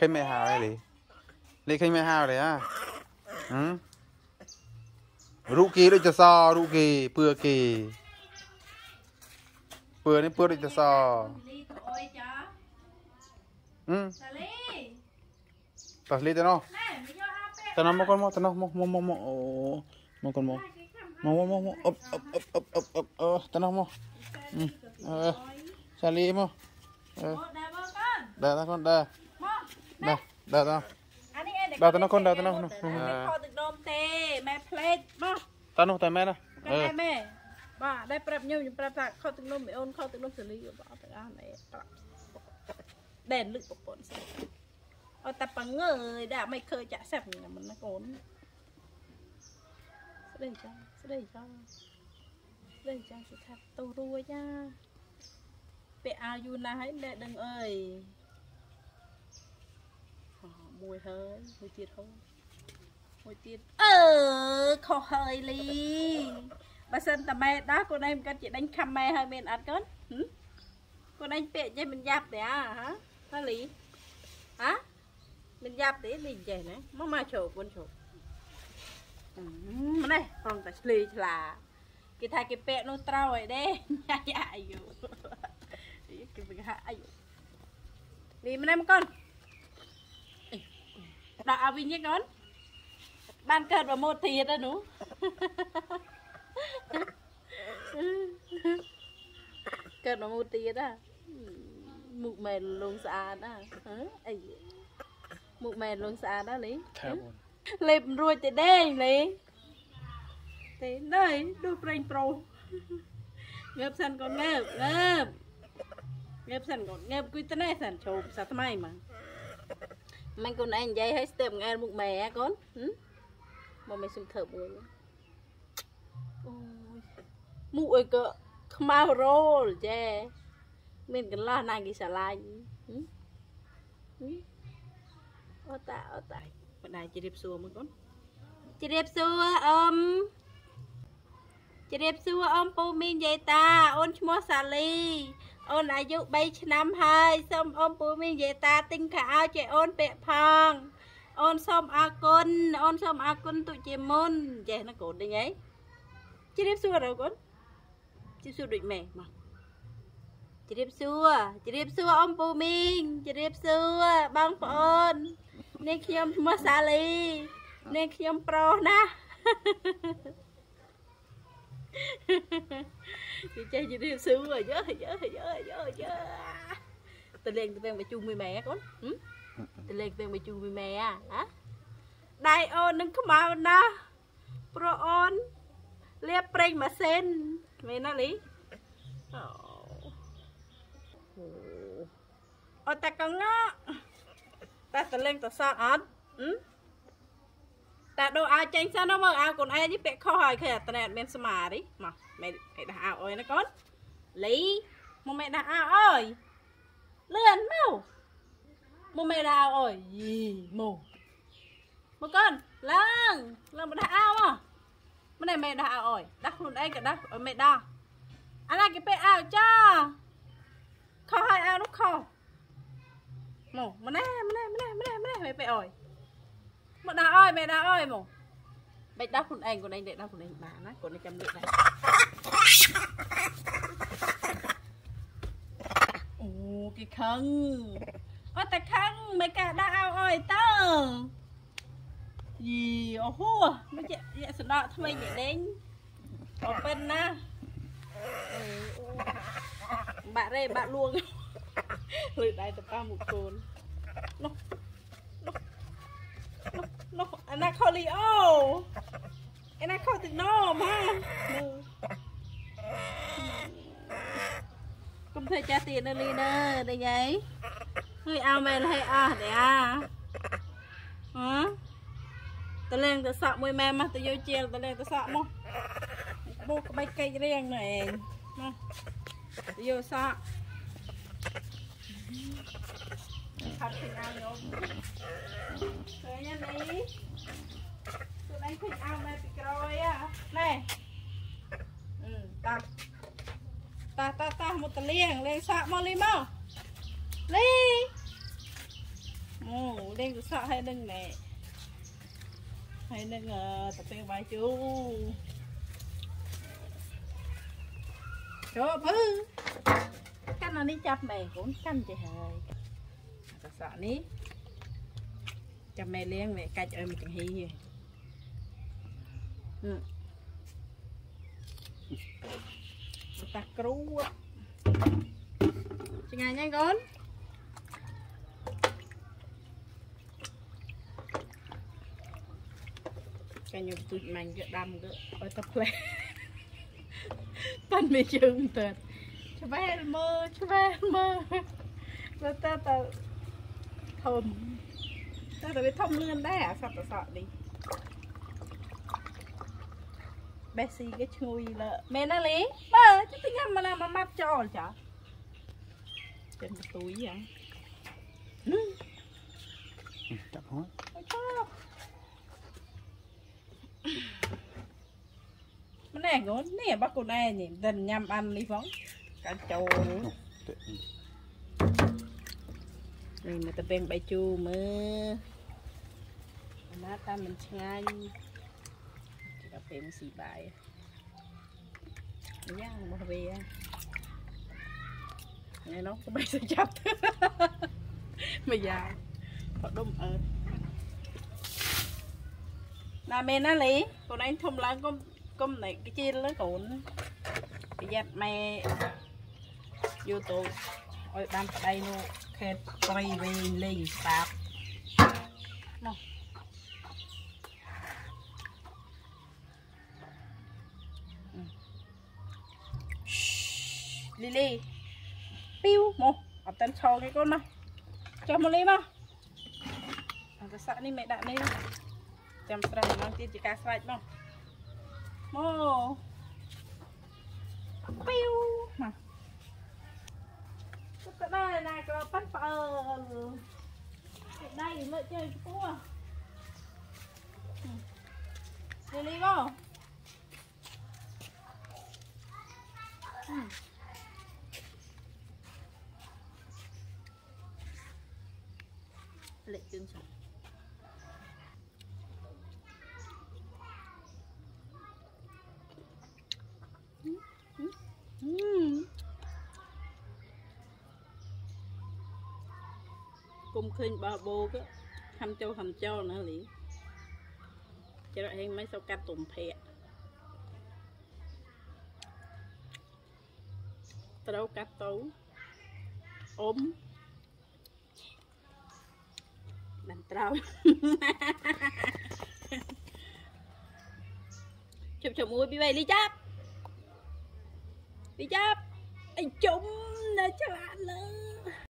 ឃើញមេហាហើយលីលីឃើញមេហាហើយហ៎ហឹមរូបគេដូចតសរូបគេពឿគេពឿនេះពឿដូចតសលីទៅអុយចាហឹមសាលីតោះលីទៅនោះណែមកយកអាពេទៅនោះមកកូនមកទៅនោះមកម កមកមកអូមកកូនមកមកមកមកមកអប់អប់អប់អប់អប់អប់អឺទៅនោះមកអឺសាលីមកអឺអូដែរមកកូនដើរទៅកូនដើរមកដើរដើរទៅអានេះឯងដើរទៅនោះកូនដើរទៅនោះនោះខោទឹកដុំទេម៉ែផ្លេតមកទៅនោះតែមែនណាកអឺែម៉ែបាទដែរប្រាប់ខ្ញុំខ្ញុំប្រាប់ថាខោទឹកដុំមីអូនខោទឹកដុំសាលីបាទអត់ទាំងអស់ណែដែនលឹកប្រពន្ធស្រីអត់តែប៉ងើយដែរមិនឃើញចាក់សាប់មិនណាកូនស្ដីចាស្ដីចាស្ដីចាសិថាទៅរួចចាពាក់អាវយូរណាស់ហើយលែដឹងអើយអូ មួយហើយមួយទៀតហើយមួយទៀតអឺខុសហើយលីបើសិនតាម៉ែដាស់ខ្លួនឯងមិនកាត់ជាដេញខំម៉ែហើយមានអត់កូនហឹមខ្លួនឯងពាក់ចេះមិនយ៉ាប់ទេអាហ៎ហាលីហ៎មិនយ៉ាប់ទេលីចេះណាមកមកជ្រោកូនជ្រោកអឺម្នេះផងតែឆ្លីឆ្លាគេថាគេពាក់នោះត្រូវហើយទេញ៉ាយ៉ាអាយុគេវាហាអាយុលីម្នេះមកកូន ដាក់ឲ្យវិញទេកូនបានកើតប្រមូតទៀតហើយនោះកើតប្រមូតទៀតហ่ะមុខមែនលងស្អាតណាហ៎អីមុខមែនលងស្អាតណាលីថាបងលេបមិនរួចទេដេងលីទេណៃដូចប្រេងប្រុសងើបសិនកូនងើបងើបងើបសិនកូនងើបគួយទៅណែសិនជោមសាថ្មីមក មិនកូនឯងនិយាយឲ្យស្ទើរងែលមុខម៉ែហ៎កូនហឹមមកមិនសុំធ្វើមួយអូយមុខអីក៏ខ្មៅរោលចេមានកន្លោះណាគេស្រឡាញ់ហឹមហឹមអូតាអូតាម្ដាយជម្រាបសួរមើលកូនជម្រាបសួរអ៊ំជម្រាបសួរអ៊ំពូមីងយាយតាអូនឈ្មោះសាលី អូនអាយុ3ឆ្នាំហើយសូមអ៊ំពូមីងយាយតាទិញខោអាវជាអូនពាក់ផង អូនសូមអរគុណអូនសូមអរគុណទុជាមុនចេះណាកូនដេញអីជម្រាបសួរដល់កូនជម្រាបសួរដូចម៉ែមកជម្រាបសួរជម្រាបសួរអ៊ំពូមីងជម្រាបសួរបងប្អូននេះខ្ញុំឈ្មោះសាលីនេះខ្ញុំប្រុសណា គេចេះជម្រាបសួរយើយើយើយើយើទៅលេងទៅមកជូមួយម៉ែកូនហឹមទៅលេងទៅមកជូមួយម៉ែហ៎ហ៎ដៃអូននឹងខ្មៅណាស់ព្រោះអូនលាបប្រេងម៉ាស៊ីនមែនណាលីអូអូតែកងតែទៅលេងទៅសក់អត់ហឹម តែដូរអាវចេញសិនណាមើលអាវកូនឯងនេះពាក់ខុសហើយឃើញអត់តែអត់មានស្មាទេមកមេមេដាក់អាវអើយណាកូនលីមកមេដាក់អាវអើយលឿនមកមកមេដាក់អាវអើយយីមកមកកូនឡើងឡើងមកដាក់អាវមកមិនឯមេដាក់អាវអើយដាក់ខ្លួនឯងក៏ដាក់ឲ្យមេដាក់អាណាគេពាក់អាវចាខុសហើយអាវនោះខុសមកម្នេះម្នេះម្នេះម្នេះម្នេះមេពាក់អើយ មកដាក់អើយមេដាក់អើយមកបិចដាក់ខ្លួនឯងខ្លួនឯងដេកដាក់ខ្លួនឯងបានណាខ្លួនឯងចាំលើកដែរអូគេខឹងអត់តែខឹងមិនកាដាក់អោអើយតើយីអូហូមិនជាយៈសដកថ្មីនេះដេញអពិនណាអូបាក់រេបាក់លួងលើកដៃទៅប៉ះមុខកូននោះ nó nó khâu li ô nó khâu từ nó mà không thể trả tiền đâu li nè đây vậy hơi ao mẹ hay à để à hả tao lên tao sợ mùi mẹ mà tao vô chiều tao lên tao sợ mà bố cái bánh cây riêng này mà tao vô sợ thật thì ao vô ឃើញទេនេះខ្លួនឯងឃើញអោនៅពីក្រោយណែអឺតាតាតាតាមកតលៀងលេងសាក់មកលីមកលីអូលេងកសក់ហើយនឹងណែហើយនឹងតាពេលបាយជូចូលពើកាន់អានេះចាប់ម៉ែកូនកាន់ចេះហើយ កសក់នេះចាំម៉ែលេងម៉ែកាច់ឲ្យមួយចង្ហីហ៎ហឹមតាគ្រូឆ្ងាញ់ហើយកូនកាញខ្ញុំទូចមាញ់ក៏ដាំក៏ឲ្យទៅផ្លែប៉ាន់មានជើងទៅឆ្វែលមើលឆ្វែលមើលទៅទៅ ទៅធំតែទៅវាធំលឿនដែរអាសត្វប្រសក់នេះបេស៊ីក៏ឈ្ងុយលើមែនណាលីបើជិះទៅញ៉ាំមកណាមកម៉ាត់ចោលចាចិនបន្ទួយហ៎ នេះកូននេះរបស់កូនឯងនេះមិនញ៉ាំបាននេះផងកាច់ចូលទៅនេះមកទៅពេងបាយជូរមើលណាតាមមិនឆ្ងាញ់ជិះទៅពេងស៊ីបាយយ៉ាងមកវានេះនោះក៏បីទៅចាប់មកយ៉ាងបដុំអើណាមែនណាលីកូនឯងធំឡើងកុំកុំណែជីលកូនប្រយ័ត្នម៉ែយកទៅឲ្យបានប្តីនោះ ខេតព្រៃវែងលេងស្ដាប់មកលីលីពីវមកអត់តាន់ឆោគេកូនមកចុះមកលីមកអត់ទៅសាក់នេះមិនដាក់នេះចាំស្រេចម្ដងទៀតជាការស្រេចមកមកពីវមក Cái ប៉ាន់ប៉ើដៃលើកជើងខ្ពស់លីលីបងលេចជើងចា គុំឃើញបោះបោក៏ខំចូលខំចូលណាលីច្រកហេងមិនសូវកាត់ទុំភ័ក្រត្រូវកាត់ទៅអ៊ំបានត្រូវជប់ជប់មួយពីរបីលីចាប់លីចាប់អីជុំនៅឆ្លាតលើ